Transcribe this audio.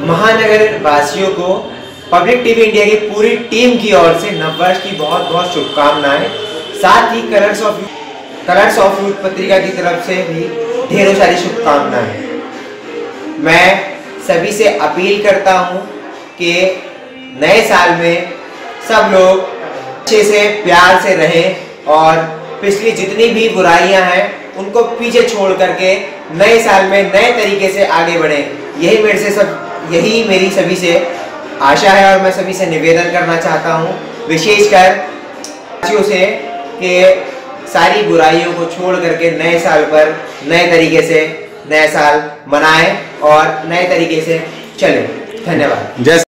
महानगर वासियों को पब्लिक टीवी इंडिया की पूरी टीम की ओर से नववर्ष की बहुत बहुत शुभकामनाएँ। साथ ही colours of colours of youth पत्रिका की तरफ़ से भी ढेरों सारी शुभकामनाएँ। मैं सभी से अपील करता हूँ कि नए साल में सब लोग अच्छे से, प्यार से रहें और पिछली जितनी भी बुराइयाँ हैं, उनको पीछे छोड़ करके नए साल में नए तरीके से आगे बढ़ें। यही मेरे से सब यही मेरी सभी से आशा है और मैं सभी से निवेदन करना चाहता हूँ, विशेषकर से कि सारी बुराइयों को छोड़ करके नए साल पर नए तरीके से नए साल मनाएँ और नए तरीके से चलें। धन्यवाद। जय